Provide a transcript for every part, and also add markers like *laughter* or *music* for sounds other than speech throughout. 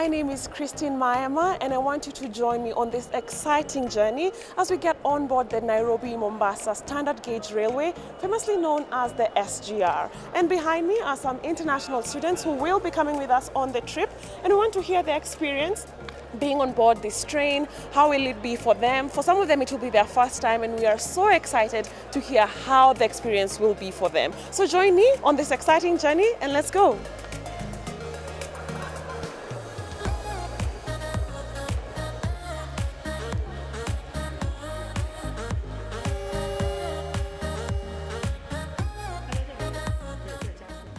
My name is Christine Mayama, and I want you to join me on this exciting journey as we get on board the Nairobi Mombasa Standard Gauge Railway, famously known as the SGR. And behind me are some international students who will be coming with us on the trip, and we want to hear their experience being on board this train, how will it be for them? For some of them, it will be their first time, and we are so excited to hear how the experience will be for them. So join me on this exciting journey, and let's go.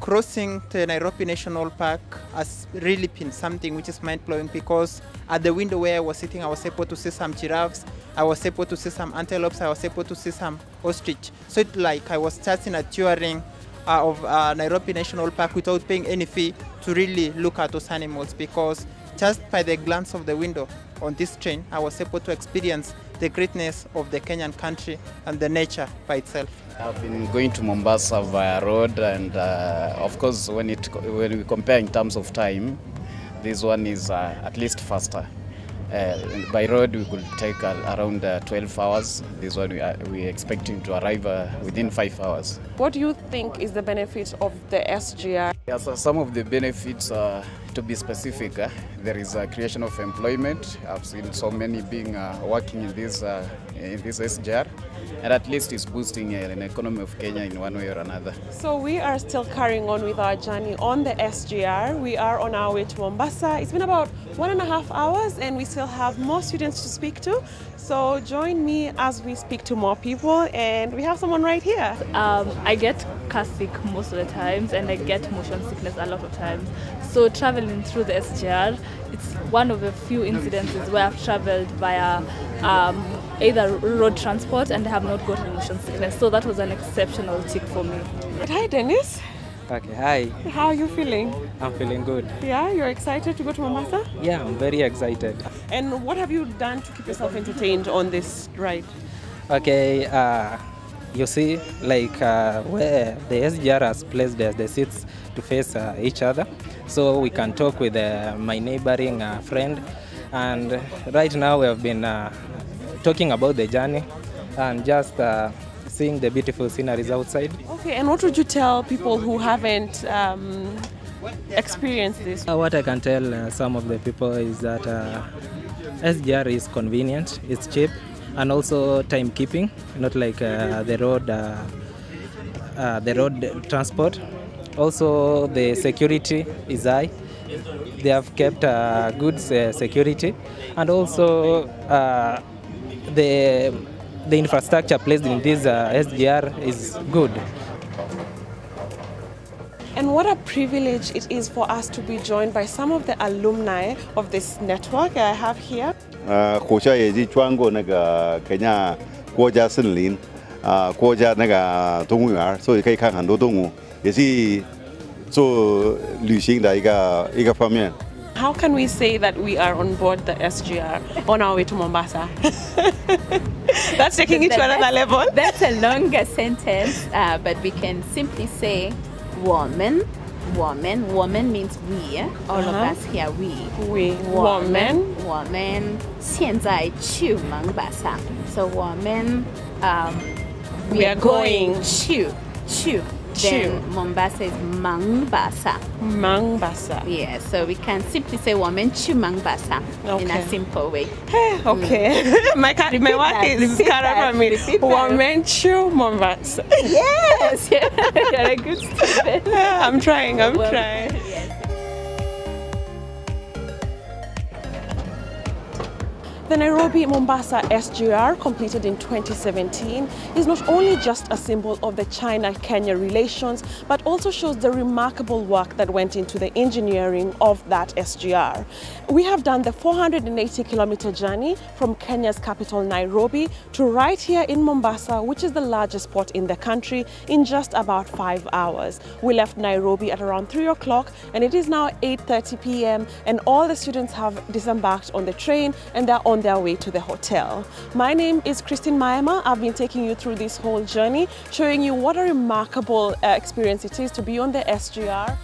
Crossing the Nairobi National Park has really been something which is mind blowing because at the window where I was sitting, I was able to see some giraffes, I was able to see some antelopes, I was able to see some ostrich. So it's like I was in a touring uh, of uh, Nairobi National Park without paying any fee to really look at those animals because just by the glance of the window on this train, I was able to experience the greatness of the Kenyan country and the nature by itself. I've been going to Mombasa via road, and uh, of course, when it when we compare in terms of time, this one is uh, at least faster. Uh, by road, we could take uh, around uh, 12 hours. This one we are we expecting to arrive uh, within five hours. What do you think is the benefit of the SGR? Yeah, so some of the benefits, uh, to be specific, uh, there is a creation of employment. I've seen so many being uh, working in this uh, in this SGR, and at least it's boosting uh, an economy of Kenya in one way or another. So we are still carrying on with our journey on the SGR. We are on our way to Mombasa. It's been about one and a half hours and we still have more students to speak to. So join me as we speak to more people and we have someone right here. Um, I get car sick most of the times and I get motion sickness a lot of times. So traveling through the SGR, it's one of the few incidences where I've traveled via um, either road transport and I have not gotten motion sickness. So that was an exceptional tick for me. Hi Dennis, Okay, hi. how are you feeling? I'm feeling good. Yeah, you're excited to go to Mombasa? Yeah, I'm very excited. And what have you done to keep yourself entertained on this ride? Okay, uh, you see, like uh, where the SGR has placed the, seats to face uh, each other, so we can talk with uh, my neighboring uh, friend. And right now we have been uh, talking about the journey and just uh, seeing the beautiful sceneries outside. Okay, and what would you tell people who haven't um, experienced this? Uh, what I can tell uh, some of the people is that uh, SGR is convenient, it's cheap, and also timekeeping, not like uh, the road, uh, uh, the road transport. Also, the security is high. They have kept uh, good uh, security, and also uh, the the infrastructure placed in this SGR is good. And what a privilege it is for us to be joined by some of the alumni of this network I have here. 呃，火车也是穿过那个肯亚国家森林，啊、国家那个动物园，所以可以看很多动物，也是做旅行的一个一个方面。 How can we say that we are on board the SGR on our way to Mombasa? *laughs* That's taking it to another level. That's a longer sentence, uh, but we can simply say woman, woman. Woman means we. All of Uh-huh. us here, we. We woman. woman. 现在去 Mombasa. So woman, um, we, We are are going, going. 去 去. then Mombasa is Mangbasa. Mangbasa. Yeah, so we can simply say woman 去 Mombasa in a simple way. Okay. Mm. *laughs* my car, my *laughs* work that, is repeat cut that, from me. repeat that. Woman chew Mombasa. Yes, *laughs* you're a good student. I'm trying, I'm Well, trying. The Nairobi Mombasa SGR, completed in 2017, is not only just a symbol of the China Kenya relations, but also shows the remarkable work that went into the engineering of that SGR. We have done the 480 kilometer journey from Kenya's capital Nairobi to right here in Mombasa, which is the largest port in the country, in just about five hours. We left Nairobi at around 3 o'clock, and it is now 8.30 p.m., and all the students have disembarked on the train and they're their way to the hotel. My name is Christine Mayama. I've been taking you through this whole journey, showing you what a remarkable uh, experience it is to be on the SGR.